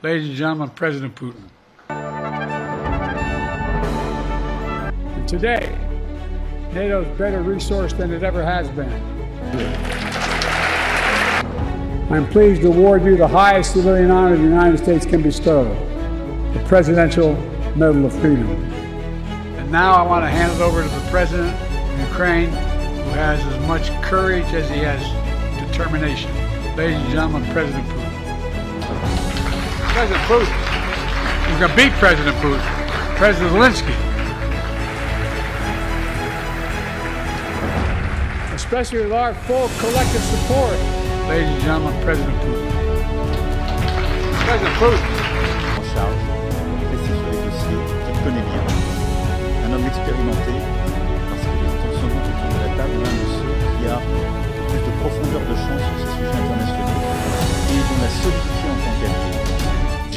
Ladies and gentlemen, President Putin. Today, NATO is better resourced than it ever has been. I'm pleased to award you the highest civilian honor the United States can bestow, the Presidential Medal of Freedom. And now I want to hand it over to the President of Ukraine, who has as much courage as he has determination. Ladies and gentlemen, President Putin. President Putin. He's going to beat President Putin. President Zelensky. Especially with our full collective support. Ladies and gentlemen, President Putin. President Putin.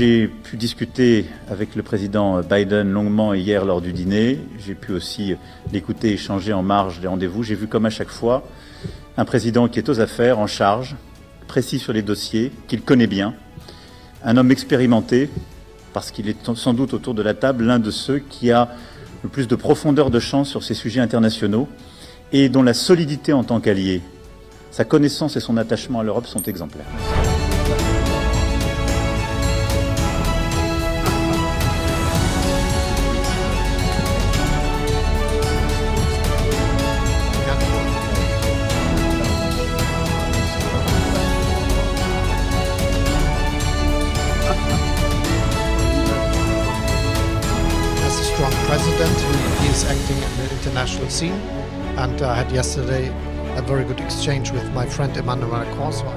J'ai pu discuter avec le président Biden longuement hier lors du dîner. J'ai pu aussi l'écouter échanger en marge des rendez-vous. J'ai vu comme à chaque fois un président qui est aux affaires, en charge, précis sur les dossiers, qu'il connaît bien, un homme expérimenté, parce qu'il est sans doute autour de la table l'un de ceux qui a le plus de profondeur de champ sur ces sujets internationaux et dont la solidité en tant qu'allié, sa connaissance et son attachement à l'Europe sont exemplaires. Strong president who is acting in the international scene. And I had yesterday a very good exchange with my friend Emmanuel. So